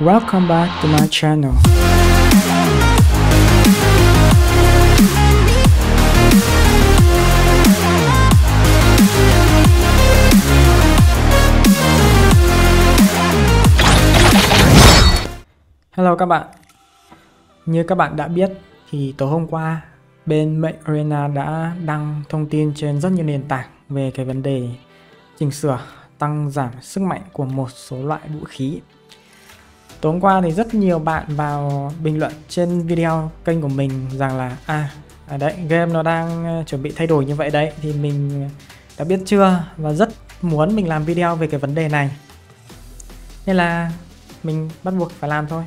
Welcome back to my channel. Hello các bạn. Như các bạn đã biết thì tối hôm qua, bên mệnh Arena đã đăng thông tin trên rất nhiều nền tảng về cái vấn đề chỉnh sửa, tăng giảm sức mạnh của một số loại vũ khí. Tối hôm qua thì rất nhiều bạn vào bình luận trên video kênh của mình rằng là à, à đấy game nó đang ờ, chuẩn bị thay đổi như vậy đấy thì mình đã biết chưa và rất muốn mình làm video về cái vấn đề này. Nên là mình bắt buộc phải làm thôi.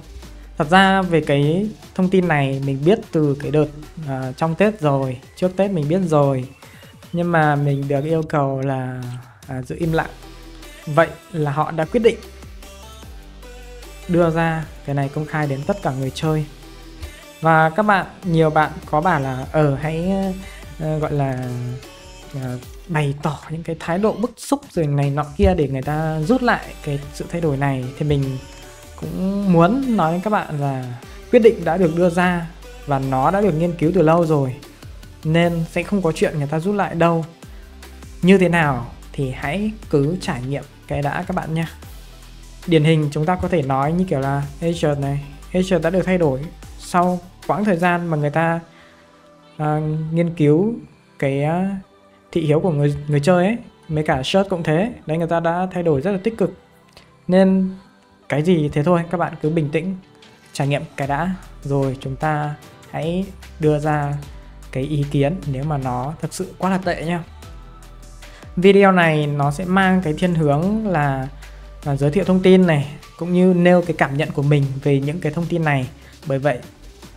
Thật ra về cái thông tin này mình biết từ cái đợt uh, trong Tết rồi, trước Tết mình biết rồi. Nhưng mà mình được yêu cầu là uh, giữ im lặng. Vậy là họ đã quyết định đưa ra cái này công khai đến tất cả người chơi. Và các bạn, nhiều bạn có bảo là ở ừ, hãy uh, gọi là uh, bày tỏ những cái thái độ bức xúc rồi này nọ kia để người ta rút lại cái sự thay đổi này. Thì mình cũng muốn nói với các bạn là quyết định đã được đưa ra và nó đã được nghiên cứu từ lâu rồi nên sẽ không có chuyện người ta rút lại đâu. Như thế nào thì hãy cứ trải nghiệm cái đã các bạn nha điển hình chúng ta có thể nói như kiểu là Azure này Azure đã được thay đổi. Sau quãng thời gian mà người ta uh, nghiên cứu cái uh, thị hiếu của người người chơi ấy mấy cả shirt cũng thế đấy người ta đã thay đổi rất là tích cực. Nên cái gì thế thôi các bạn cứ bình tĩnh trải nghiệm cái đã. Rồi chúng ta hãy đưa ra cái ý kiến nếu mà nó thực sự quá là tệ nhá video này nó sẽ mang cái thiên hướng là, là giới thiệu thông tin này cũng như nêu cái cảm nhận của mình về những cái thông tin này. Bởi vậy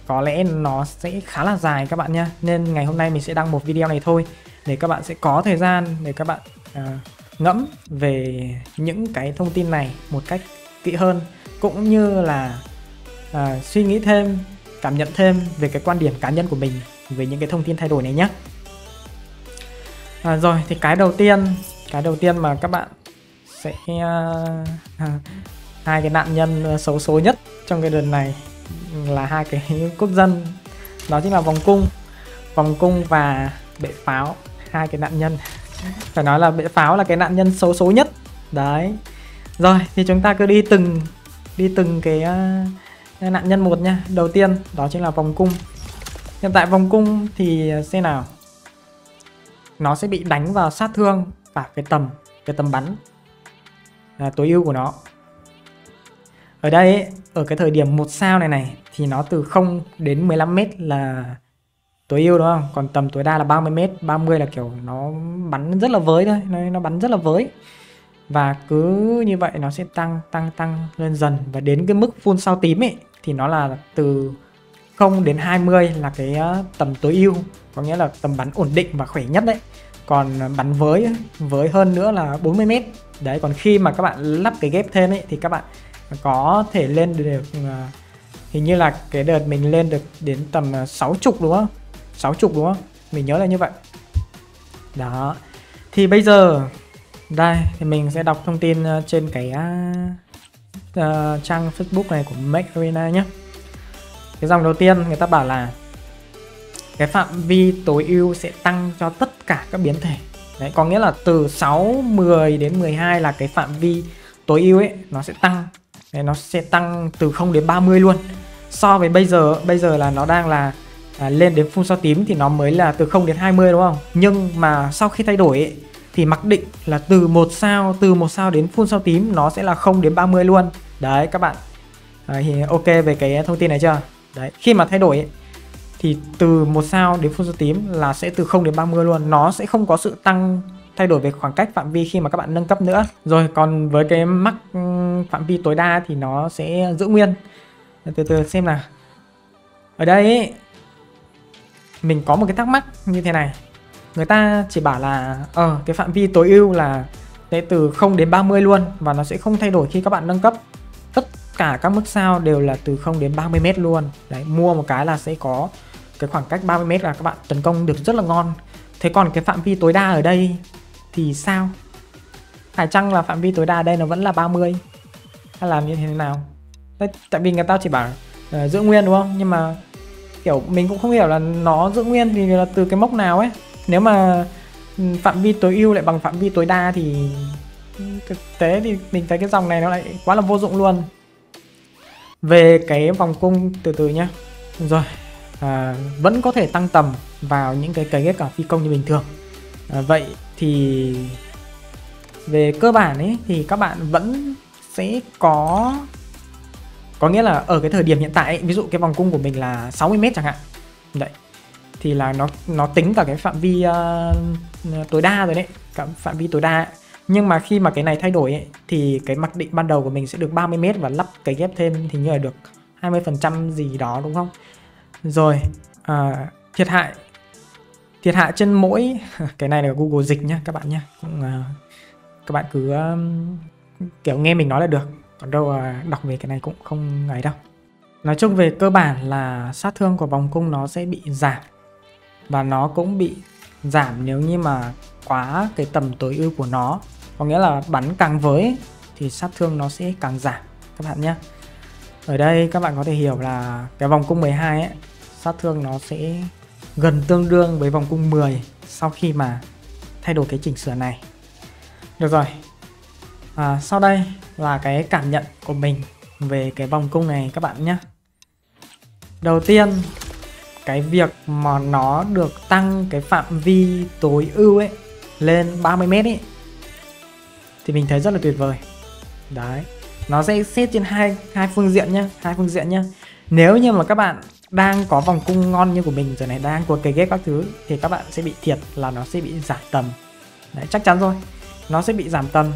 có lẽ nó sẽ khá là dài các bạn nhé nên ngày hôm nay mình sẽ đăng một video này thôi để các bạn sẽ có thời gian để các bạn uh, ngẫm về những cái thông tin này một cách kỹ hơn. Cũng như là à, suy nghĩ thêm cảm nhận thêm về cái quan điểm cá nhân của mình về những cái thông tin thay đổi này nhé à, rồi thì cái đầu tiên cái đầu tiên mà các bạn sẽ à, hai cái nạn nhân xấu số nhất trong cái đợt này là hai cái quốc dân. Đó chính là vòng cung. Vòng cung và bệ pháo hai cái nạn nhân. Phải nói là bệ pháo là cái nạn nhân xấu số nhất. Đấy. Rồi thì chúng ta cứ đi từng đi từng cái uh, nạn nhân một nha. Đầu tiên đó chính là vòng cung. Hiện tại vòng cung thì xem nào. Nó sẽ bị đánh vào sát thương và cái tầm cái tầm bắn là tối ưu của nó. Ở đây ở cái thời điểm một sao này này thì nó từ 0 đến 15 mét là tối ưu đúng không? Còn tầm tối đa là 30 mét, 30 là kiểu nó bắn rất là với thôi, nó, nó bắn rất là với. Và cứ như vậy nó sẽ tăng tăng tăng lên dần. Và đến cái mức full sao tím ấy thì nó là từ 0 đến 20 là cái ờ, tầm tối ưu. Có nghĩa là tầm bắn ổn định và khỏe nhất đấy. Còn bắn với với hơn nữa là 40 mét đấy còn khi mà các bạn lắp cái ghép thêm ấy thì các bạn có thể lên được à, hình như là cái đợt mình lên được đến tầm à, 60 đúng không 60 đúng không mình nhớ là như vậy đó thì bây giờ đây thì mình sẽ đọc thông tin à, trên cái uh, trang Facebook này của Make Arena nhé. Cái dòng đầu tiên người ta bảo là cái phạm vi tối ưu sẽ tăng cho tất cả các biến thể. Đấy, có nghĩa là từ 6, 10 đến 12 là cái phạm vi tối ưu ấy nó sẽ tăng. Đấy, nó sẽ tăng từ 0 đến 30 luôn. So với bây giờ, bây giờ là nó đang là à, lên đến phun sao tím thì nó mới là từ 0 đến 20 đúng không? Nhưng mà sau khi thay đổi ấy, thì mặc định là từ một sao từ một sao đến phun sao tím nó sẽ là 0 đến 30 luôn đấy các bạn à, thì ok về cái thông tin này chưa đấy khi mà thay đổi ấy, thì từ một sao đến full sao tím là sẽ từ 0 đến 30 luôn. Nó sẽ không có sự tăng thay đổi về khoảng cách phạm vi khi mà các bạn nâng cấp nữa. Rồi còn với cái mắc phạm vi tối đa thì nó sẽ giữ nguyên. Từ từ xem nào. Ở đây ấy, mình có một cái thắc mắc như thế này. Người ta chỉ bảo là ờ uh, cái phạm vi tối ưu là sẽ từ 0 đến 30 luôn và nó sẽ không thay đổi khi các bạn nâng cấp. Tất cả các mức sao đều là từ 0 đến 30 mét luôn. Đấy mua một cái là sẽ có cái khoảng cách 30 mét là các bạn tấn công được rất là ngon. Thế còn cái phạm vi tối đa ở đây thì sao? Phải chăng là phạm vi tối đa ở đây nó vẫn là 30 hay là như thế nào? Tại vì người ta chỉ bảo uh, giữ nguyên đúng không? Nhưng mà kiểu mình cũng không hiểu là nó giữ nguyên thì là từ cái mốc nào ấy. Nếu mà ừ, phạm vi tối ưu lại bằng phạm vi tối đa thì thực tế thì mình thấy cái dòng này nó lại quá là vô dụng luôn. Về cái vòng cung từ từ nhá. Rồi à, vẫn có thể tăng tầm vào những cái cấy ghép cả phi công như bình thường. À, vậy thì về cơ bản ấy thì các bạn vẫn sẽ có có nghĩa là ở cái thời điểm hiện tại ấy, ví dụ cái vòng cung của mình là 60 m chẳng hạn. Đấy thì là nó nó tính cả cái phạm vi uh, tối đa rồi đấy cả phạm vi tối đa ấy. nhưng mà khi mà cái này thay đổi ấy, thì cái mặc định ban đầu của mình sẽ được 30 m và lắp cái ghép thêm thì như là được 20 phần trăm gì đó đúng không? Rồi à, thiệt hại. Thiệt hại trên mỗi cái này là Google dịch nhá các bạn nhá. Cũng uh, các bạn cứ um, kiểu nghe mình nói là được. Còn đâu uh, đọc về cái này cũng không ấy đâu. Nói chung về cơ bản là sát thương của vòng cung nó sẽ bị giảm. Và nó cũng bị giảm nếu như mà quá cái tầm tối ưu của nó. Có nghĩa là bắn càng với thì sát thương nó sẽ càng giảm các bạn nhé ở đây các bạn có thể hiểu là cái vòng cung 12 ấy sát thương nó sẽ gần tương đương với vòng cung 10 sau khi mà thay đổi cái chỉnh sửa này. Được rồi. À, sau đây là cái cảm nhận của mình về cái vòng cung này các bạn nhé. Đầu tiên cái việc mà nó được tăng cái phạm vi tối ưu ấy lên 30 mét ấy thì mình thấy rất là tuyệt vời. Đấy nó sẽ xét trên hai hai phương diện nhá hai phương diện nhá nếu như mà các bạn đang có vòng cung ngon như của mình rồi này đang có cái ghép các thứ thì các bạn sẽ bị thiệt là nó sẽ bị giảm tầm. Đấy chắc chắn rồi. Nó sẽ bị giảm tầm.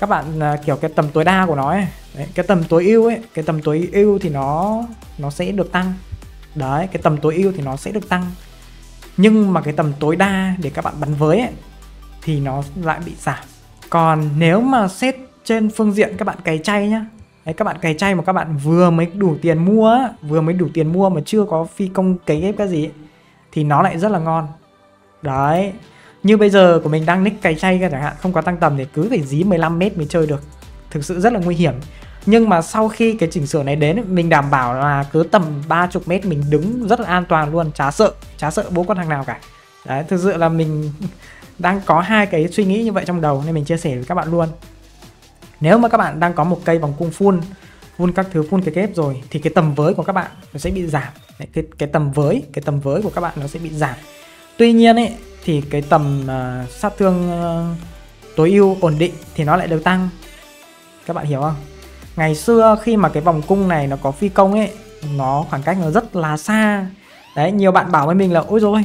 Các bạn à, kiểu cái tầm tối đa của nó ấy đấy, cái tầm tối ưu ấy cái tầm tối ưu thì nó nó sẽ được tăng. Đấy cái tầm tối ưu thì nó sẽ được tăng. Nhưng mà cái tầm tối đa để các bạn bắn với ấy, thì nó lại bị giảm. Còn nếu mà xét trên phương diện các bạn cày chay nhá Đấy, các bạn cày chay mà các bạn vừa mới đủ tiền mua vừa mới đủ tiền mua mà chưa có phi công cấy ghép cái gì thì nó lại rất là ngon. Đấy như bây giờ của mình đang nick cày chay chẳng hạn không có tăng tầm thì cứ phải dí 15 mét mới chơi được. Thực sự rất là nguy hiểm. Nhưng mà sau khi cái chỉnh sửa này đến mình đảm bảo là cứ tầm 30 mét mình đứng rất là an toàn luôn chả sợ chả sợ bố con thằng nào cả. Đấy thực sự là mình đang có hai cái suy nghĩ như vậy trong đầu nên mình chia sẻ với các bạn luôn nếu mà các bạn đang có một cây vòng cung full full các thứ full cái kép rồi thì cái tầm với của các bạn nó sẽ bị giảm. Đấy, cái cái tầm với cái tầm với của các bạn nó sẽ bị giảm. Tuy nhiên ấy thì cái tầm uh, sát thương uh, tối ưu ổn định thì nó lại được tăng. Các bạn hiểu không? Ngày xưa khi mà cái vòng cung này nó có phi công ấy nó khoảng cách nó rất là xa. Đấy nhiều bạn bảo với mình là ôi rồi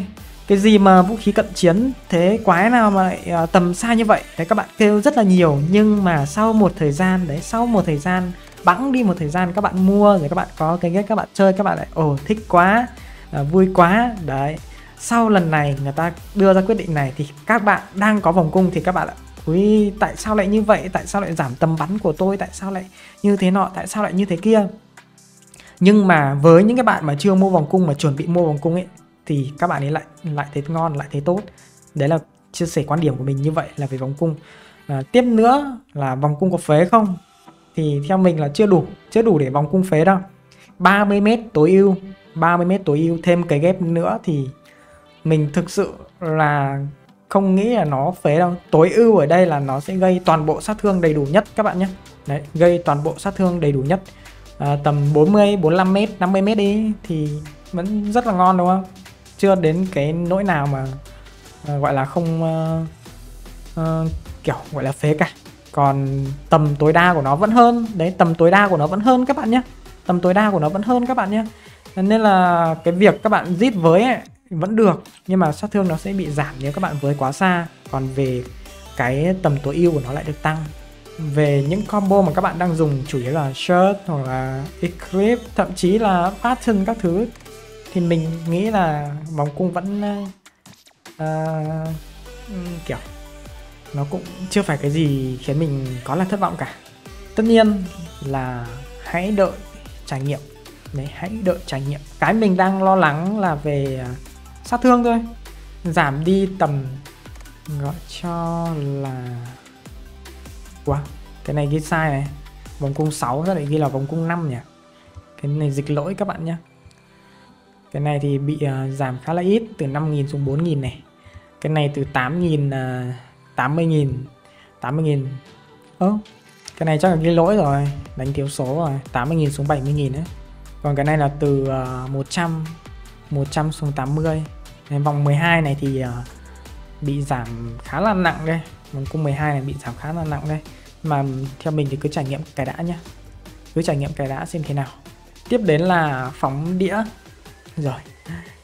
cái gì mà vũ khí cận chiến thế quái nào mà lại uh, tầm xa như vậy đấy các bạn kêu rất là nhiều nhưng mà sau một thời gian đấy sau một thời gian bẵng đi một thời gian các bạn mua rồi các bạn có cái ghét các bạn chơi các bạn lại ồ thích quá uh, vui quá đấy sau lần này người ta đưa ra quyết định này thì các bạn đang có vòng cung thì các bạn lại Ui, tại sao lại như vậy? Tại sao lại giảm tầm bắn của tôi? Tại sao lại như thế nọ? Tại sao lại như thế kia? Nhưng mà với những cái bạn mà chưa mua vòng cung mà chuẩn bị mua vòng cung ấy thì các bạn ấy lại lại thấy ngon, lại thấy tốt. Đấy là chia sẻ quan điểm của mình như vậy là về vòng cung. À, tiếp nữa là vòng cung có phế không? Thì theo mình là chưa đủ, chưa đủ để vòng cung phế đâu. 30m tối ưu, 30m tối ưu thêm cái ghép nữa thì mình thực sự là không nghĩ là nó phế đâu tối ưu ở đây là nó sẽ gây toàn bộ sát thương đầy đủ nhất các bạn nhé đấy gây toàn bộ sát thương đầy đủ nhất à, tầm 40 45 mét 50 mét đi thì vẫn rất là ngon đúng không chưa đến cái nỗi nào mà ờ, gọi là không uh, uh, kiểu gọi là phế cả. Còn tầm tối đa của nó vẫn hơn. Đấy tầm tối đa của nó vẫn hơn các bạn nhé tầm tối đa của nó vẫn hơn các bạn nhé nên là cái việc các bạn giết với ấy, vẫn được nhưng mà sát thương nó sẽ bị giảm nếu các bạn với quá xa. Còn về cái tầm tối ưu của nó lại được tăng. Về những combo mà các bạn đang dùng chủ yếu là shirt hoặc là eclipse thậm chí là pattern các thứ thì mình nghĩ là vòng cung vẫn uh, kiểu nó cũng chưa phải cái gì khiến mình có là thất vọng cả. Tất nhiên là hãy đợi trải nghiệm. Đấy hãy đợi trải nghiệm. Cái mình đang lo lắng là về ờ, sát thương thôi. Giảm đi tầm gọi cho là wow cái này ghi sai này. Vòng cung 6 ra lại ghi là vòng cung 5 nhỉ? Cái này dịch lỗi các bạn nhé cái này thì bị uh, giảm khá là ít từ 5.000 xuống 4.000 này. Cái này từ 8.000 uh, 80.000 80.000 ơ cái này chắc là ghi lỗi rồi đánh thiếu số rồi 80.000 xuống 70.000 đấy còn cái này là từ uh, 100 100 xuống 80 Nên vòng 12 này thì uh, bị giảm khá là nặng đây. Vòng cung 12 này bị giảm khá là nặng đây. Mà theo mình thì cứ trải nghiệm cái đã nhá. Cứ trải nghiệm cái đã xem thế nào. Tiếp đến là phóng đĩa rồi.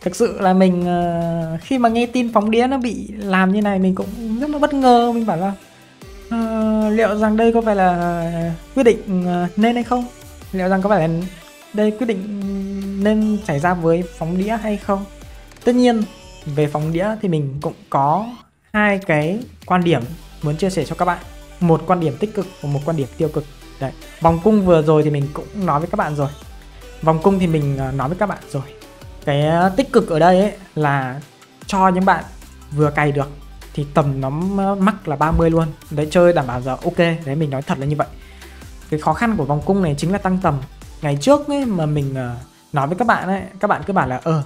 Thực sự là mình uh, khi mà nghe tin phóng đĩa nó bị làm như này mình cũng rất là bất ngờ. Mình bảo là uh, liệu rằng đây có phải là quyết định uh, nên hay không? Liệu rằng có phải là đây quyết định nên xảy ra với phóng đĩa hay không? Tất nhiên về phóng đĩa thì mình cũng có hai cái quan điểm muốn chia sẻ cho các bạn. Một quan điểm tích cực và một quan điểm tiêu cực. Đấy vòng cung vừa rồi thì mình cũng nói với các bạn rồi. Vòng cung thì mình nói với các bạn rồi cái tích cực ở đây ấy là cho những bạn vừa cày được thì tầm nó uh, mắc là 30 luôn. Đấy chơi đảm bảo giờ ok đấy mình nói thật là như vậy. Cái khó khăn của vòng cung này chính là tăng tầm. Ngày trước ấy mà mình uh, nói với các bạn ấy các bạn cứ bảo là ờ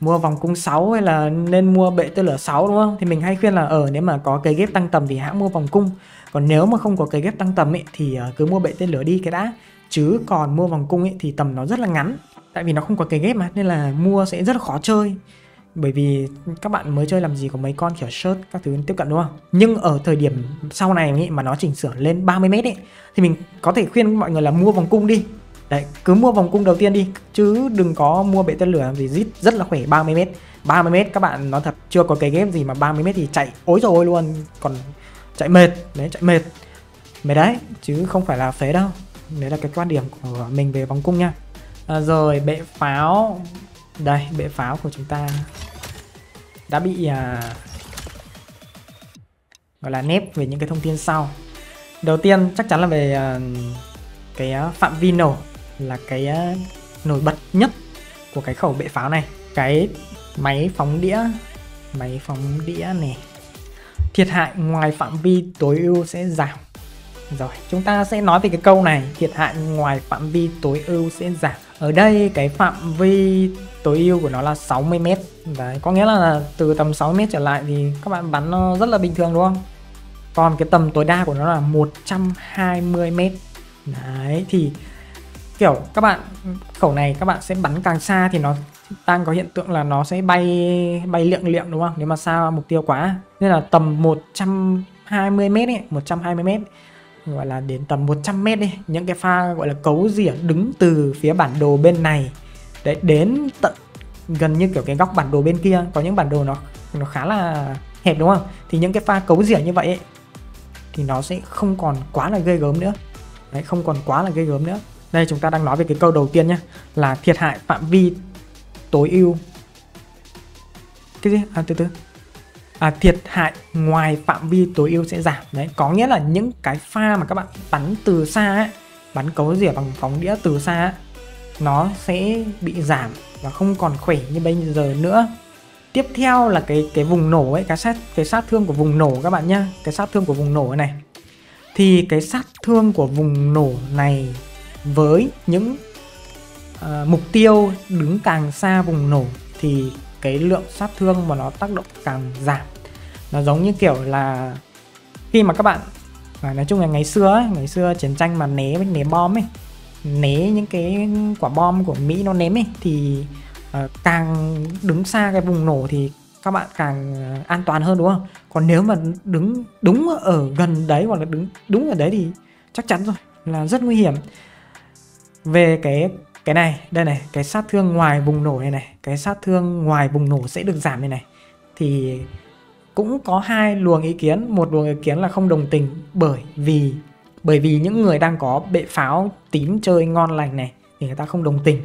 mua vòng cung 6 hay là nên mua bệ tên lửa 6 đúng không? Thì mình hay khuyên là ở ờ, nếu mà có cây ghép tăng tầm thì hãng mua vòng cung. Còn nếu mà không có cây ghép tăng tầm ấy thì ờ, cứ mua bệ tên lửa đi cái đã. Chứ còn mua vòng cung ấy thì tầm nó rất là ngắn tại vì nó không có cây ghép mà nên là mua sẽ rất là khó chơi. Bởi vì các bạn mới chơi làm gì có mấy con kiểu shirt các thứ tiếp cận đúng không? Nhưng ở thời điểm sau này ấy, mà nó chỉnh sửa lên 30 mét ấy thì mình có thể khuyên mọi người là mua vòng cung đi. Đấy cứ mua vòng cung đầu tiên đi chứ đừng có mua bệ tên lửa vì rít rất là khỏe 30 mét. 30 mét các bạn nói thật chưa có cái ghép gì mà 30 mét thì chạy ối rồi luôn còn chạy mệt. Đấy chạy mệt. Mệt đấy chứ không phải là phế đâu. Đấy là cái quan điểm của mình về vòng cung nha à, rồi bệ pháo. Đây bệ pháo của chúng ta đã bị à, gọi là nép về những cái thông tin sau. Đầu tiên chắc chắn là về à, cái à, phạm vi nổ là cái à, nổi bật nhất của cái khẩu bệ pháo này. Cái máy phóng đĩa máy phóng đĩa này. Thiệt hại ngoài phạm vi tối ưu sẽ giảm rồi chúng ta sẽ nói về cái câu này. Thiệt hại ngoài phạm vi tối ưu sẽ giảm. Ở đây cái phạm vi tối ưu của nó là 60m Đấy, có nghĩa là từ tầm 60m trở lại thì các bạn bắn nó rất là bình thường đúng không? Còn cái tầm tối đa của nó là 120m Đấy, thì kiểu các bạn khẩu này các bạn sẽ bắn càng xa thì nó đang có hiện tượng là nó sẽ bay bay liệng liệng đúng không? Nếu mà xa mục tiêu quá. Nên là tầm 120m ấy, 120m gọi là đến tầm 100 mét đi. Những cái pha gọi là cấu rỉa đứng từ phía bản đồ bên này. Đấy đến tận gần như kiểu cái góc bản đồ bên kia. Có những bản đồ nó nó khá là hẹp đúng không? Thì những cái pha cấu rỉa như vậy ấy, thì nó sẽ không còn quá là ghê gớm nữa. Đấy không còn quá là ghê gớm nữa. Đây chúng ta đang nói về cái câu đầu tiên nhé là thiệt hại phạm vi tối ưu. Cái gì? À từ từ à, thiệt hại ngoài phạm vi tối ưu sẽ giảm. Đấy có nghĩa là những cái pha mà các bạn bắn từ xa ấy, bắn cấu rỉa bằng phóng đĩa từ xa ấy, nó sẽ bị giảm và không còn khỏe như bây giờ nữa. Tiếp theo là cái cái vùng nổ ấy cái sát cái sát thương của vùng nổ các bạn nhá. Cái sát thương của vùng nổ này. Thì cái sát thương của vùng nổ này với những uh, mục tiêu đứng càng xa vùng nổ thì cái lượng sát thương mà nó tác động càng giảm nó giống như kiểu là khi mà các bạn à, nói chung là ngày xưa ấy, ngày xưa chiến tranh mà né né bom ấy né những cái quả bom của Mỹ nó ném ấy thì uh, càng đứng xa cái vùng nổ thì các bạn càng ờ, an toàn hơn đúng không? Còn nếu mà đứng đúng ở gần đấy hoặc là đứng đúng ở đấy thì chắc chắn rồi là rất nguy hiểm. Về cái cái này, đây này, cái sát thương ngoài vùng nổ này này, cái sát thương ngoài vùng nổ sẽ được giảm này này. Thì cũng có hai luồng ý kiến. Một luồng ý kiến là không đồng tình bởi vì bởi vì những người đang có bệ pháo tím chơi ngon lành này thì người ta không đồng tình.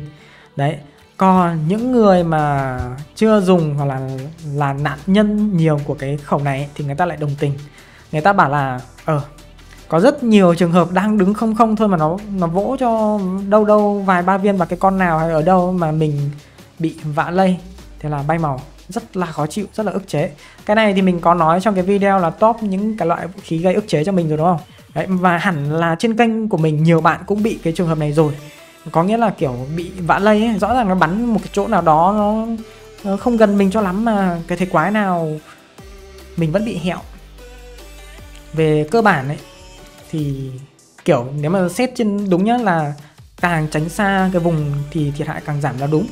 Đấy, còn những người mà chưa dùng hoặc là là nạn nhân nhiều của cái khẩu này thì người ta lại đồng tình. Người ta bảo là ờ có rất nhiều trường hợp đang đứng không không thôi mà nó nó vỗ cho đâu đâu vài ba viên và cái con nào hay ở đâu mà mình bị vạ lây thế là bay màu. Rất là khó chịu rất là ức chế. Cái này thì mình có nói trong cái video là top những cái loại vũ khí gây ức chế cho mình rồi đúng không? Đấy, và hẳn là trên kênh của mình nhiều bạn cũng bị cái trường hợp này rồi. Có nghĩa là kiểu bị vạ lây ấy rõ ràng nó bắn một cái chỗ nào đó nó không gần mình cho lắm mà cái thế quái nào mình vẫn bị hẹo. Về cơ bản ấy thì kiểu nếu mà xét trên đúng nhá là càng tránh xa cái vùng thì thiệt hại càng giảm là đúng.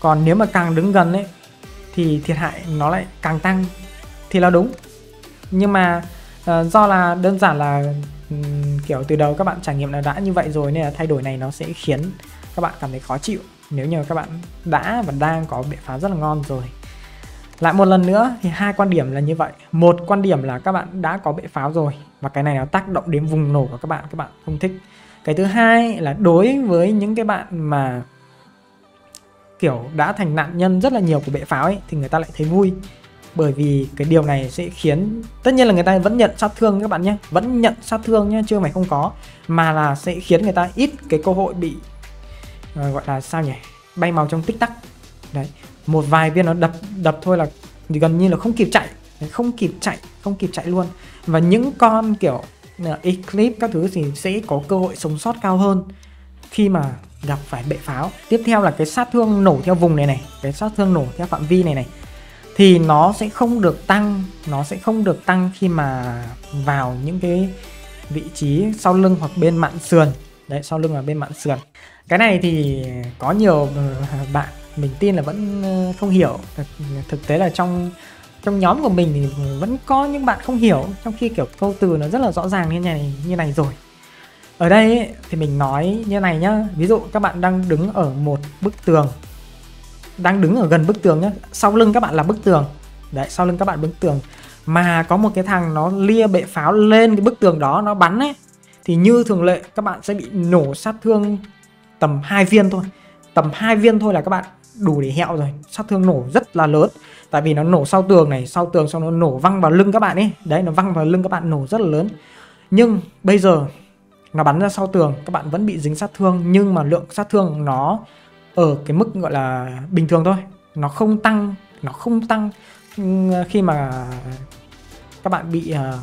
Còn nếu mà càng đứng gần ấy thì thiệt hại nó lại càng tăng thì là đúng. Nhưng mà uh, do là đơn giản là um, kiểu từ đầu các bạn trải nghiệm là đã như vậy rồi nên là thay đổi này nó sẽ khiến các bạn cảm thấy khó chịu. Nếu như các bạn đã và đang có biện pháp rất là ngon rồi. Lại một lần nữa thì hai quan điểm là như vậy. Một quan điểm là các bạn đã có bệ pháo rồi và cái này nó tác động đến vùng nổ của các bạn các bạn không thích. Cái thứ hai là đối với những cái bạn mà kiểu đã thành nạn nhân rất là nhiều của bệ pháo ấy thì người ta lại thấy vui. Bởi vì cái điều này sẽ khiến tất nhiên là người ta vẫn nhận sát thương các bạn nhé vẫn nhận sát thương nhé chưa phải không có. Mà là sẽ khiến người ta ít cái cơ hội bị uh, gọi là sao nhỉ bay màu trong tích tắc. Đấy một vài viên nó đập đập thôi là gần như là không kịp chạy. Không kịp chạy không kịp chạy luôn và những con kiểu à, eclipse các thứ thì sẽ có cơ hội sống sót cao hơn khi mà gặp phải bệ pháo. Tiếp theo là cái sát thương nổ theo vùng này này, cái sát thương nổ theo phạm vi này này. Thì nó sẽ không được tăng, nó sẽ không được tăng khi mà vào những cái vị trí sau lưng hoặc bên mạn sườn. Đấy, sau lưng và bên mạn sườn. Cái này thì có nhiều ờ, bạn mình tin là vẫn ờ, không hiểu. Thực tế là trong trong nhóm của mình thì vẫn có những bạn không hiểu trong khi kiểu câu từ nó rất là rõ ràng như này như này rồi. Ở đây ấy, thì mình nói như này nhá. Ví dụ các bạn đang đứng ở một bức tường. Đang đứng ở gần bức tường nhá. Sau lưng các bạn là bức tường. Đấy sau lưng các bạn bức tường. Mà có một cái thằng nó lia bệ pháo lên cái bức tường đó nó bắn ấy. Thì như thường lệ các bạn sẽ bị nổ sát thương tầm hai viên thôi. Tầm hai viên thôi là các bạn đủ để hẹo rồi. Sát thương nổ rất là lớn. Tại vì nó nổ sau tường này, sau tường xong nó nổ văng vào lưng các bạn ấy. Đấy, nó văng vào lưng các bạn nổ rất là lớn. Nhưng bây giờ nó bắn ra sau tường, các bạn vẫn bị dính sát thương. Nhưng mà lượng sát thương nó ở cái mức gọi là bình thường thôi. Nó không tăng, nó không tăng. Khi mà các bạn bị à,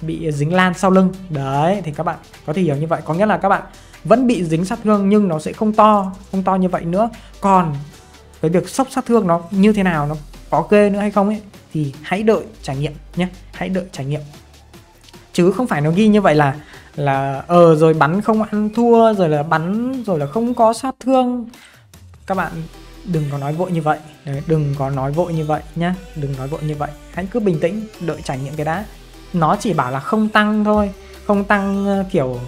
bị dính lan sau lưng. Đấy, thì các bạn có thể hiểu như vậy. Có nghĩa là các bạn vẫn bị dính sát thương nhưng nó sẽ không to không to như vậy nữa. Còn cái việc sốc sát thương nó như thế nào nó có ghê nữa hay không ấy thì hãy đợi trải nghiệm nhé hãy đợi trải nghiệm. Chứ không phải nó ghi như vậy là là ờ rồi bắn không ăn thua rồi là bắn rồi là không có sát thương. Các bạn đừng có nói vội như vậy. Đấy, đừng có nói vội như vậy nhá đừng nói vội như vậy. Hãy cứ bình tĩnh đợi trải nghiệm cái đã. Nó chỉ bảo là không tăng thôi không tăng ờ, kiểu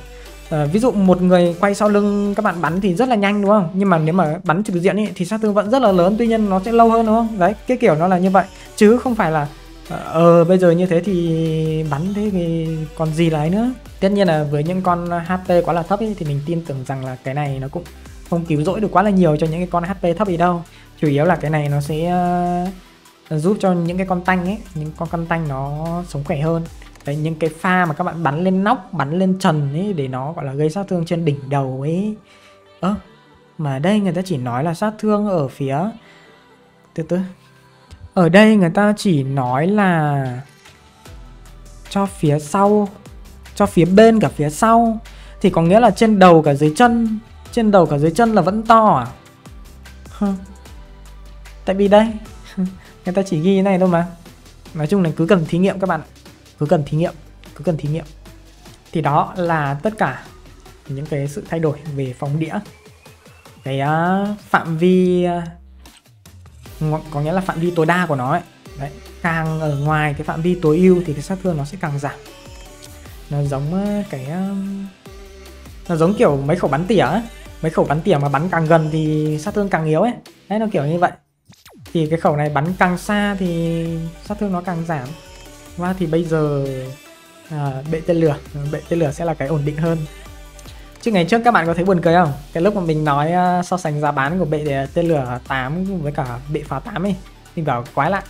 Ờ, ví dụ một người quay sau lưng các bạn bắn thì rất là nhanh đúng không? Nhưng mà nếu mà bắn trực diện ý, thì sát thương vẫn rất là lớn tuy nhiên nó sẽ lâu hơn đúng không? Đấy cái kiểu nó là như vậy. Chứ không phải là ờ, ờ bây giờ như thế thì bắn thế thì còn gì lại nữa. Tất nhiên là với những con HP quá là thấp ý, thì mình tin tưởng rằng là cái này nó cũng không cứu rỗi được quá là nhiều cho những cái con HP thấp gì đâu. Chủ yếu là cái này nó sẽ uh, giúp cho những cái con tanh ấy những con con tanh nó sống khỏe hơn đấy những cái pha mà các bạn bắn lên nóc bắn lên trần ấy để nó gọi là gây sát thương trên đỉnh đầu ấy. Ơ à, mà đây người ta chỉ nói là sát thương ở phía từ từ. Ở đây người ta chỉ nói là cho phía sau cho phía bên cả phía sau. Thì có nghĩa là trên đầu cả dưới chân trên đầu cả dưới chân là vẫn to à? Tại vì đây người ta chỉ ghi này thôi mà. Nói chung là cứ cần thí nghiệm các bạn cứ cần thí nghiệm cứ cần thí nghiệm. Thì đó là tất cả những cái sự thay đổi về phóng đĩa. Cái uh, phạm vi uh, có nghĩa là phạm vi tối đa của nó ấy. Đấy càng ở ngoài cái phạm vi tối ưu thì cái sát thương nó sẽ càng giảm. Nó giống uh, cái uh, nó giống kiểu mấy khẩu bắn tỉa ấy. Mấy khẩu bắn tỉa mà bắn càng gần thì sát thương càng yếu ấy. Đấy nó kiểu như vậy. Thì cái khẩu này bắn càng xa thì sát thương nó càng giảm và thì bây giờ à, bệ tên lửa. Bệ tên lửa sẽ là cái ổn định hơn. Chứ ngày trước các bạn có thấy buồn cười không? Cái lúc mà mình nói uh, so sánh giá bán của bệ à, tên lửa 8 với cả bệ pháo 8 ấy mình bảo quái lạ.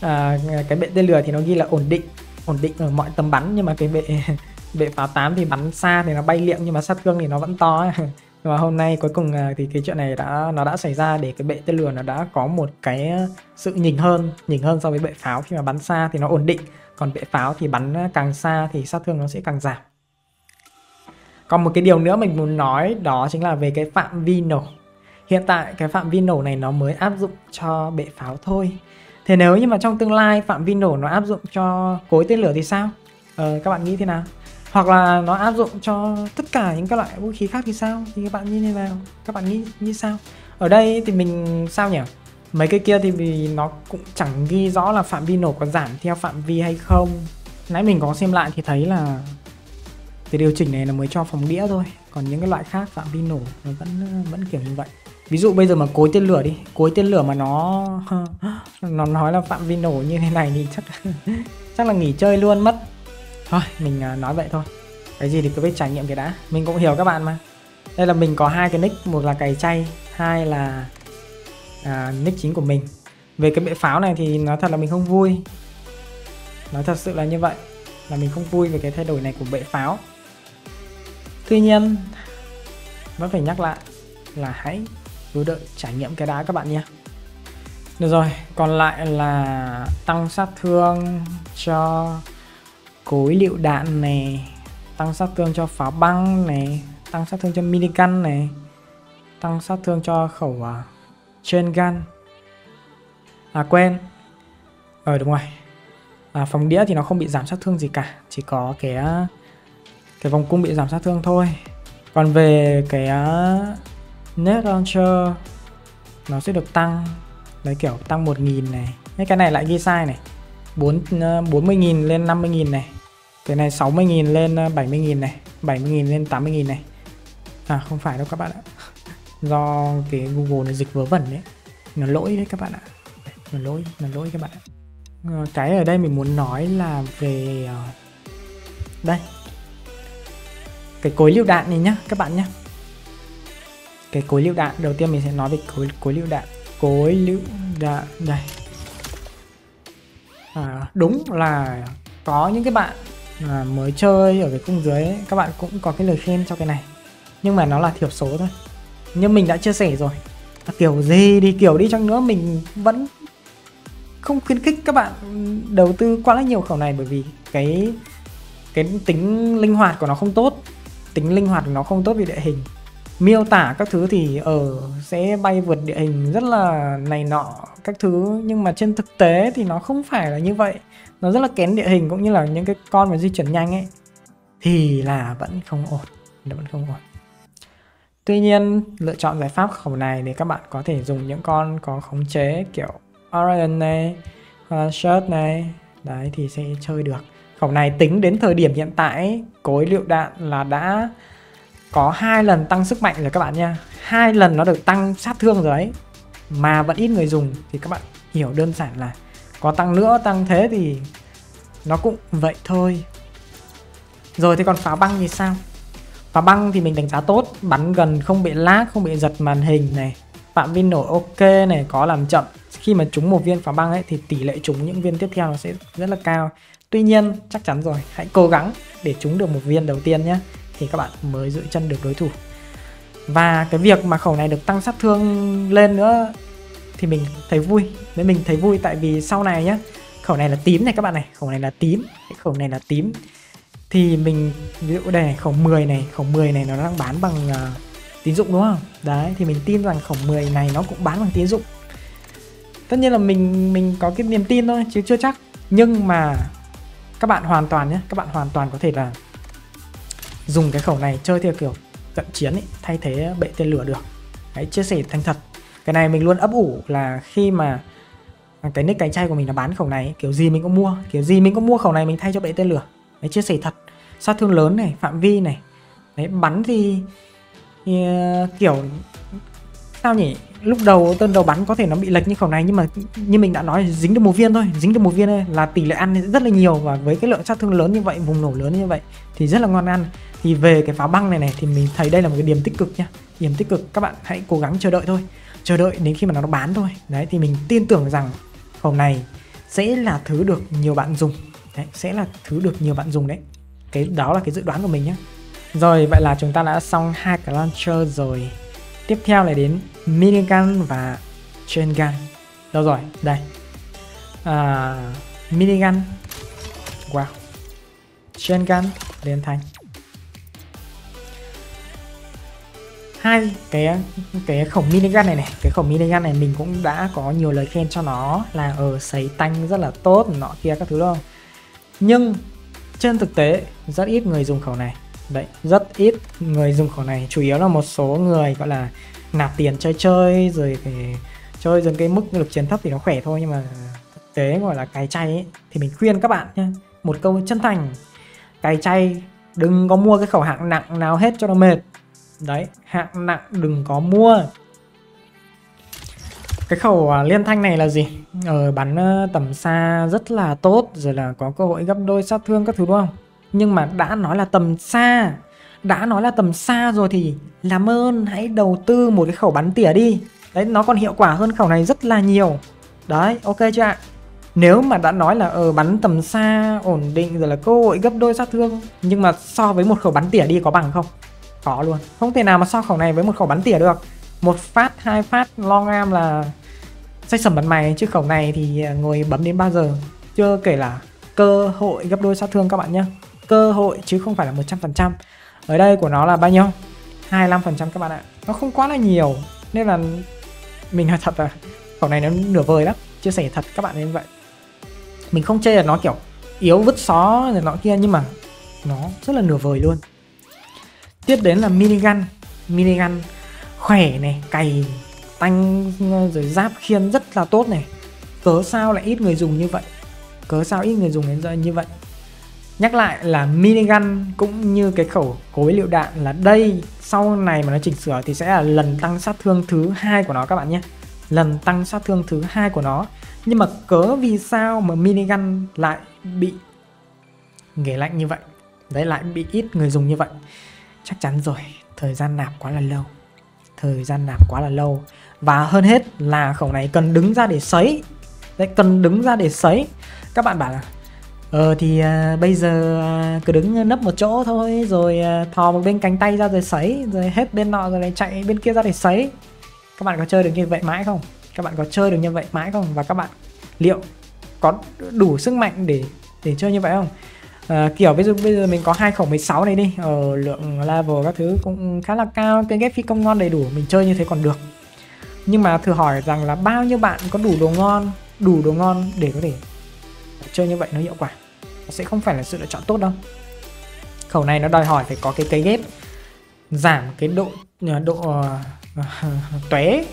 À, cái bệ tên lửa thì nó ghi là ổn định ổn định ở mọi tầm bắn nhưng mà cái bệ bệ pháo 8 thì bắn xa thì nó bay liệng nhưng mà sát thương thì nó vẫn to và hôm nay cuối cùng à, thì cái chuyện này đã nó đã xảy ra để cái bệ tên lửa nó đã có một cái sự nhỉnh hơn nhỉnh hơn so với bệ pháo. Khi mà bắn xa thì nó ổn định còn bệ pháo thì bắn càng xa thì sát thương nó sẽ càng giảm. Còn một cái điều nữa mình muốn nói đó chính là về cái phạm vi nổ. Hiện tại cái phạm vi nổ này nó mới áp dụng cho bệ pháo thôi. Thế nếu như mà trong tương lai phạm vi nổ nó áp dụng cho cối tên lửa thì sao? Ờ, các bạn nghĩ thế nào? Hoặc là nó áp dụng cho tất cả những các loại vũ khí khác thì sao? Thì các bạn như thế nào? Các bạn nghĩ như sao? Ở đây thì mình sao nhỉ? Mấy cái kia thì vì nó cũng chẳng ghi rõ là phạm vi nổ có giảm theo phạm vi hay không. Nãy mình có xem lại thì thấy là cái điều chỉnh này là mới cho phòng đĩa thôi. Còn những cái loại khác phạm vi nổ nó vẫn vẫn kiểu như vậy. Ví dụ bây giờ mà cối tên lửa đi. Cối tên lửa mà nó nó nói là phạm vi nổ như thế này thì chắc chắc là nghỉ chơi luôn, mất thôi mình à, nói vậy thôi. Cái gì thì cứ biết trải nghiệm cái đã. Mình cũng hiểu các bạn mà. Đây là mình có hai cái nick một là cày chay hai là à, nick chính của mình. Về cái bệ pháo này thì nói thật là mình không vui. Nói thật sự là như vậy là mình không vui về cái thay đổi này của bệ pháo. Tuy nhiên vẫn phải nhắc lại là hãy cứ đợi trải nghiệm cái đá các bạn nhé. Được rồi còn lại là tăng sát thương cho cối liệu đạn này tăng sát thương cho pháo băng này tăng sát thương cho minigun này tăng sát thương cho khẩu uh, chain gun. À quên. Ờ đúng rồi. À, phòng đĩa thì nó không bị giảm sát thương gì cả chỉ có cái à, cái vòng cung bị giảm sát thương thôi. Còn về cái uh, net launcher nó sẽ được tăng đấy kiểu tăng 1.000 này. Cái này lại ghi sai này. 4 40.000 lên 50.000 này cái này 60.000 lên ờ, 70.000 này 70.000 lên 80.000 này. À không phải đâu các bạn ạ. Do cái Google này dịch vớ vẩn đấy. Nó lỗi đấy các bạn ạ. Nó lỗi, nó lỗi các bạn ạ. Ờ, cái ở đây mình muốn nói là về ờ, Đây. Cái cối lựu đạn này nhá các bạn nhá. Cái cối lựu đạn Đầu tiên mình sẽ nói về cối, cối lựu đạn. Cối lựu đạn Đây. À, Đúng là có những cái bạn mà mới chơi ở cái cung dưới ấy, các bạn cũng có cái lời khen cho cái này. Nhưng mà nó là thiểu số thôi. Nhưng mình đã chia sẻ rồi. À, kiểu gì đi kiểu đi chăng nữa mình vẫn không khuyến khích các bạn đầu tư quá là nhiều khẩu này bởi vì cái cái tính linh hoạt của nó không tốt. Tính linh hoạt của nó không tốt về địa hình. Miêu tả các thứ thì ở sẽ bay vượt địa hình rất là này nọ các thứ. Nhưng mà trên thực tế thì nó không phải là như vậy nó rất là kén địa hình cũng như là những cái con mà di chuyển nhanh ấy. Thì là vẫn không ổn nó vẫn không ổn. Tuy nhiên, lựa chọn giải pháp khẩu này để các bạn có thể dùng những con có khống chế kiểu Orion này hoặc Shirt này. Đấy, thì sẽ chơi được. Khẩu này tính đến thời điểm hiện tại cối liệu đạn là đã có hai lần tăng sức mạnh rồi các bạn nha. Hai lần nó được tăng sát thương rồi ấy, mà vẫn ít người dùng. Thì các bạn hiểu đơn giản là có tăng nữa, tăng thế thì nó cũng vậy thôi. Rồi thì còn pháo băng thì sao? Pháo băng thì mình đánh giá tốt, bắn gần không bị lag, không bị giật màn hình này. Phạm vi nổ ok này, có làm chậm. Khi mà trúng một viên pháo băng ấy thì tỷ lệ trúng những viên tiếp theo nó sẽ rất là cao. Tuy nhiên, chắc chắn rồi, hãy cố gắng để trúng được một viên đầu tiên nhé thì các bạn mới giữ chân được đối thủ. Và cái việc mà khẩu này được tăng sát thương lên nữa thì mình thấy vui. Nên mình thấy vui tại vì sau này nhá khẩu này là tím này các bạn này khẩu này là tím cái khẩu này là tím. Thì mình ví dụ đây này khẩu 10 này khẩu 10 này nó đang bán bằng uh, tín dụng đúng không? Đấy thì mình tin rằng khẩu 10 này nó cũng bán bằng tín dụng. Tất nhiên là mình mình có cái niềm tin thôi chứ chưa chắc. Nhưng mà các bạn hoàn toàn nhé các bạn hoàn toàn có thể là dùng cái khẩu này chơi theo kiểu cận chiến ấy, thay thế bệ tên lửa được. Hãy chia sẻ thành thật cái này mình luôn ấp ủ là khi mà cái nick cánh chay của mình nó bán khẩu này kiểu gì mình cũng mua kiểu gì mình cũng mua khẩu này mình thay cho bệ tên lửa. Đấy chia sẻ thật. Sát thương lớn này phạm vi này. Đấy bắn thì, thì uh, kiểu sao nhỉ? Lúc đầu tên đầu bắn có thể nó bị lệch như khẩu này nhưng mà như mình đã nói dính được một viên thôi. Dính được một viên thôi là tỷ lệ ăn rất là nhiều và với cái lượng sát thương lớn như vậy vùng nổ lớn như vậy thì rất là ngon ăn. Thì về cái pháo băng này này thì mình thấy đây là một cái điểm tích cực nha. Điểm tích cực. Các bạn hãy cố gắng chờ đợi thôi chờ đợi đến khi mà nó bán thôi. Đấy thì mình tin tưởng rằng khẩu này sẽ là thứ được nhiều bạn dùng. Đấy sẽ là thứ được nhiều bạn dùng đấy. Cái đó là cái dự đoán của mình nhé rồi vậy là chúng ta đã xong hai cái launcher rồi. Tiếp theo là đến minigun và chain gun. Đâu rồi? Đây. À, minigun. Wow. Chain gun. Liên thanh. Hai cái cái khẩu minigun này này. Cái khẩu minigun này mình cũng đã có nhiều lời khen cho nó là ở sấy tanh rất là tốt nọ kia các thứ đâu nhưng trên thực tế rất ít người dùng khẩu này. Đấy rất ít người dùng khẩu này. Chủ yếu là một số người gọi là nạp tiền chơi chơi rồi cái chơi dần cái mức lực chiến thấp thì nó khỏe thôi. Nhưng mà thực tế gọi là cái chay ấy, thì mình khuyên các bạn nhé một câu chân thành. Cái chay đừng có mua cái khẩu hạng nặng nào hết cho nó mệt đấy hạng nặng đừng có mua. Cái khẩu à, liên thanh này là gì? Ở ờ, bắn tầm xa rất là tốt rồi là có cơ hội gấp đôi sát thương các thứ đúng không? Nhưng mà đã nói là tầm xa đã nói là tầm xa rồi thì làm ơn hãy đầu tư một cái khẩu bắn tỉa đi. Đấy nó còn hiệu quả hơn khẩu này rất là nhiều. Đấy ok chưa ạ? Nếu mà đã nói là ở ờ, bắn tầm xa ổn định rồi là cơ hội gấp đôi sát thương nhưng mà so với một khẩu bắn tỉa đi có bằng không? Khó luôn. Không thể nào mà so khẩu này với một khẩu bắn tỉa được. Một phát, hai phát, long am là say sầm bắn mày. Chứ khẩu này thì à, ngồi bấm đến bao giờ. Chưa kể là cơ hội gấp đôi sát thương các bạn nhé cơ hội, chứ không phải là 100% ở đây của nó là bao nhiêu? 25% các bạn ạ. Nó không quá là nhiều, nên là mình nói thật là khẩu này nó nửa vời lắm. Chia sẻ thật các bạn nên vậy. Mình không chê là nó, kiểu, yếu vứt xó rồi nọ kia, nhưng mà nó rất là nửa vời luôn tiếp đến là minigun. Minigun khỏe này, cày, tanh, rồi giáp, khiên rất là tốt này. Cớ sao lại ít người dùng như vậy? Cớ sao ít người dùng đến giờ như vậy? Nhắc lại là minigun cũng như cái khẩu cối liệu đạn là đây, sau này mà nó chỉnh sửa thì sẽ là lần tăng sát thương thứ hai của nó các bạn nhé. Lần tăng sát thương thứ hai của nó. Nhưng mà cớ vì sao mà minigun lại bị nghề lạnh như vậy? Đấy, lại bị ít người dùng như vậy? Chắc chắn rồi thời gian nạp quá là lâu thời gian nạp quá là lâu. Và hơn hết là khẩu này cần đứng ra để sấy đấy cần đứng ra để sấy các bạn bảo là ờ thì uh, bây giờ uh, cứ đứng nấp một chỗ thôi rồi uh, thò một bên cánh tay ra rồi sấy rồi hết bên nọ rồi lại chạy bên kia ra để sấy các bạn có chơi được như vậy mãi không? Các bạn có chơi được như vậy mãi không? Và các bạn liệu có đủ sức mạnh để để chơi như vậy không? À, kiểu ví dụ bây giờ mình có hai khẩu 16 này đi ở lượng level các thứ cũng khá là cao cái ghép phi công ngon đầy đủ mình chơi như thế còn được. Nhưng mà thử hỏi rằng là bao nhiêu bạn có đủ đồ ngon đủ đồ ngon để có thể chơi như vậy nó hiệu quả? Nó sẽ không phải là sự lựa chọn tốt đâu. Khẩu này nó đòi hỏi phải có cái cây ghép giảm cái độ ờ, độ uh, tóe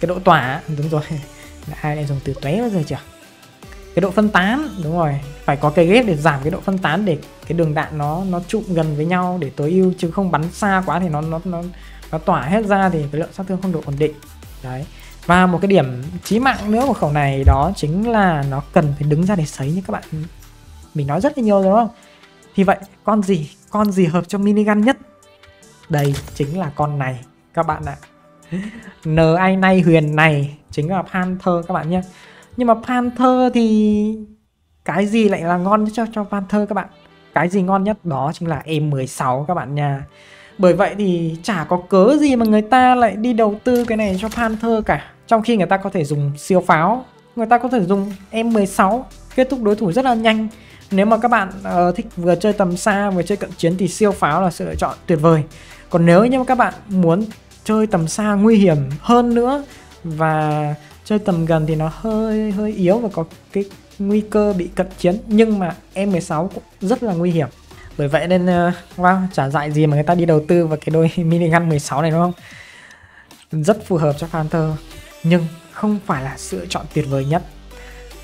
cái độ tỏa. Đúng rồi ai lại dùng từ tóe bao giờ chưa? Cái độ phân tán, đúng rồi. Phải có cây ghép để giảm cái độ phân tán để cái đường đạn nó nó trụng gần với nhau để tối ưu, chứ không bắn xa quá thì nó nó nó nó tỏa hết ra thì cái lượng sát thương không được ổn định. Đấy. Và một cái điểm chí mạng nữa của khẩu này đó chính là nó cần phải đứng ra để sấy như các bạn mình nói rất là nhiều rồi, đúng không? Thì vậy, con gì con gì hợp cho minigun nhất? Đây chính là con này, các bạn ạ. N ai nay huyền này chính là panther, các bạn nhé nhưng mà panther thì cái gì lại là ngon nhất cho cho panther các bạn? Cái gì ngon nhất đó chính là em 16 các bạn nha. Bởi vậy thì chả có cớ gì mà người ta lại đi đầu tư cái này cho Panther cả. Trong khi người ta có thể dùng siêu pháo Người ta có thể dùng e M16 Kết thúc đối thủ rất là nhanh. Nếu mà các bạn uh, thích vừa chơi tầm xa vừa chơi cận chiến thì siêu pháo là sự lựa chọn tuyệt vời. Còn nếu như mà các bạn muốn chơi tầm xa nguy hiểm hơn nữa Và chơi tầm gần thì nó hơi hơi yếu và có cái nguy cơ bị cận chiến. Nhưng mà e M16 cũng rất là nguy hiểm. Bởi vậy nên uh, wow chả dại gì mà người ta đi đầu tư vào cái đôi minigun 16 này đúng không? Rất phù hợp cho Panther nhưng không phải là sự chọn tuyệt vời nhất.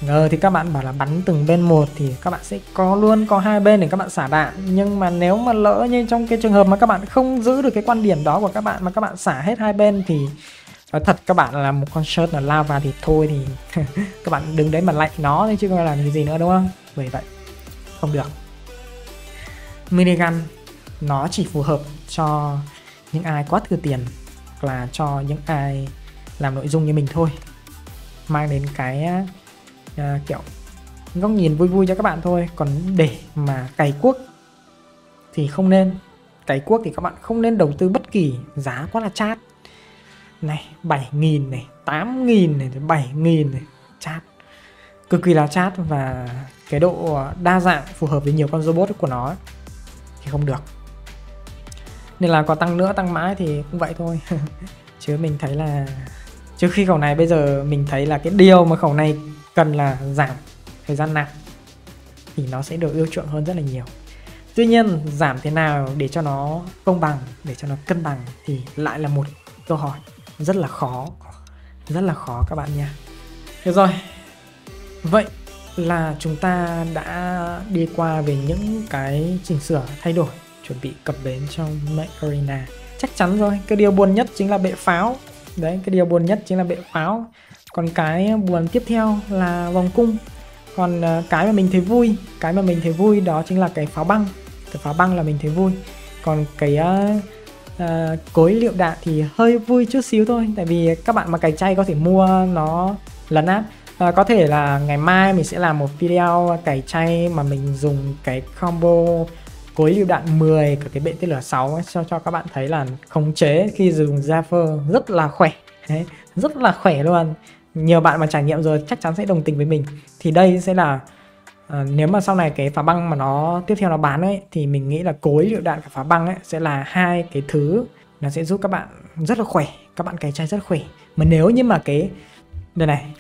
Ngờ thì các bạn bảo là bắn từng bên một thì các bạn sẽ có luôn có hai bên để các bạn xả đạn. Nhưng mà nếu mà lỡ như trong cái trường hợp mà các bạn không giữ được cái quan điểm đó của các bạn mà các bạn xả hết hai bên thì nói thật các bạn là một con shirt là lao vào thì thôi thì các bạn đứng đấy mà lạnh nó chứ không làm gì nữa đúng không? Bởi vậy không được. Minigun nó chỉ phù hợp cho những ai quá thừa tiền hoặc là cho những ai làm nội dung như mình thôi. Mang đến cái uh, kiểu góc nhìn vui vui cho các bạn thôi. Còn để mà cày cuốc thì không nên. Cày cuốc thì các bạn không nên đầu tư bất kỳ giá quá là chát này 7.000 này 8.000 này 7.000 này chát cực kỳ là chát và cái độ đa dạng phù hợp với nhiều con robot của nó thì không được. Nên là có tăng nữa, tăng mãi thì cũng vậy thôi. Chứ mình thấy là trước khi khẩu này bây giờ mình thấy là cái điều mà khẩu này cần là giảm thời gian nạp thì nó sẽ được yêu chuộng hơn rất là nhiều. Tuy nhiên, giảm thế nào để cho nó công bằng, để cho nó cân bằng thì lại là một câu hỏi rất là khó. Rất là khó các bạn nha. Được rồi. Vậy là chúng ta đã đi qua về những cái chỉnh sửa thay đổi chuẩn bị cập bến trong Mac Arena. Chắc chắn rồi cái điều buồn nhất chính là bệ pháo. Đấy cái điều buồn nhất chính là bệ pháo. Còn cái buồn tiếp theo là vòng cung. Còn ờ, cái mà mình thấy vui cái mà mình thấy vui đó chính là cái pháo băng. Cái pháo băng là mình thấy vui. Còn cái uh, uh, cối liệu đạn thì hơi vui chút xíu thôi tại vì các bạn mà cày chay có thể mua nó lấn áp à, có thể là ngày mai mình sẽ làm một video cày chay mà mình dùng cái combo cối lưu đạn 10 của cái bệ tên lửa 6 ấy, cho cho các bạn thấy là khống chế khi dùng Zephyr rất là khỏe. Đấy, rất là khỏe luôn. Nhiều bạn mà trải nghiệm rồi chắc chắn sẽ đồng tình với mình. Thì đây sẽ là à, nếu mà sau này cái phá băng mà nó tiếp theo nó bán ấy thì mình nghĩ là cối lựu đạn và phá băng ấy sẽ là hai cái thứ nó sẽ giúp các bạn rất là khỏe các bạn cày chai rất khỏe. Mà nếu như mà cái đây này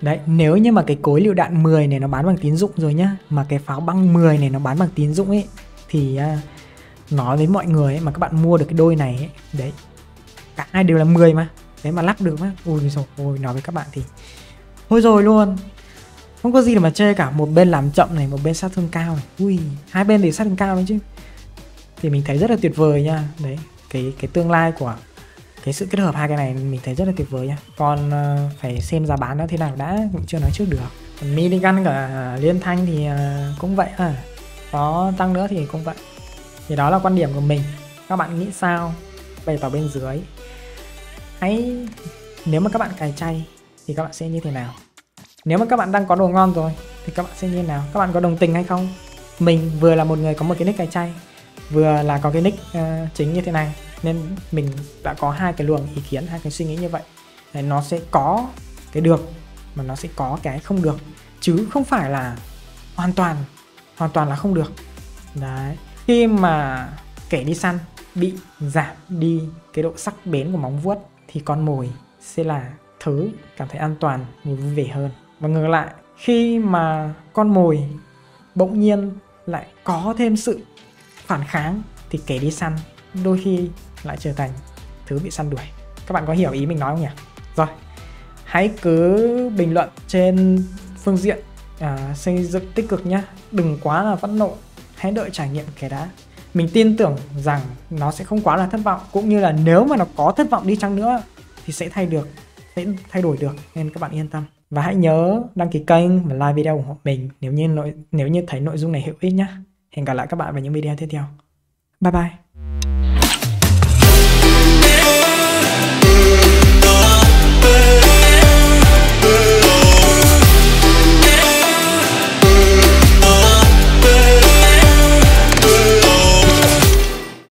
Đấy, nếu như mà cái cối lựu đạn 10 này nó bán bằng tín dụng rồi nhá Mà cái pháo băng 10 này nó bán bằng tín dụng ấy Thì uh, nói với mọi người ấy, mà các bạn mua được cái đôi này ấy Đấy, cả hai đều là 10 mà Đấy mà lắp được mà. Ui rồi, ôi nói với các bạn thì Thôi rồi luôn. Không có gì để mà chê cả. Một bên làm chậm này, một bên sát thương cao này. Ui, hai bên đều sát thương cao đấy chứ. Thì mình thấy rất là tuyệt vời nha. Đấy, cái cái tương lai của cái sự kết hợp hai cái này mình thấy rất là tuyệt vời nha. Còn uh, phải xem giá bán nó thế nào đã cũng chưa nói trước được. Còn minigun cả liên thanh thì uh, cũng vậy. À có tăng nữa thì cũng vậy. Thì đó là quan điểm của mình. Các bạn nghĩ sao? Bày tỏ bên dưới. Hãy nếu mà các bạn cài chay thì các bạn sẽ như thế nào? Nếu mà các bạn đang có đồ ngon rồi thì các bạn sẽ như thế nào? Các bạn có đồng tình hay không? Mình vừa là một người có một cái nick cài chay vừa là có cái nick uh, chính như thế này. Nên mình đã có hai cái luồng ý kiến hai cái suy nghĩ như vậy. Đấy, nó sẽ có cái được mà nó sẽ có cái không được. Chứ không phải là hoàn toàn hoàn toàn là không được. Đấy khi mà kẻ đi săn bị giảm đi cái độ sắc bén của móng vuốt thì con mồi sẽ là thứ cảm thấy an toàn và vui vẻ hơn và ngược lại khi mà con mồi bỗng nhiên lại có thêm sự phản kháng thì kẻ đi săn đôi khi lại trở thành thứ bị săn đuổi. Các bạn có hiểu ý mình nói không nhỉ? Rồi hãy cứ bình luận trên phương diện à, xây dựng tích cực nhé đừng quá là phẫn nộ hãy đợi trải nghiệm kẻ đã. Mình tin tưởng rằng nó sẽ không quá là thất vọng cũng như là nếu mà nó có thất vọng đi chăng nữa thì sẽ thay được sẽ thay đổi được nên các bạn yên tâm và hãy nhớ đăng ký kênh và like video ủng hộ mình nếu như nội nếu như thấy nội dung này hữu ích nhé hẹn gặp lại các bạn vào những video tiếp theo. Bye bye.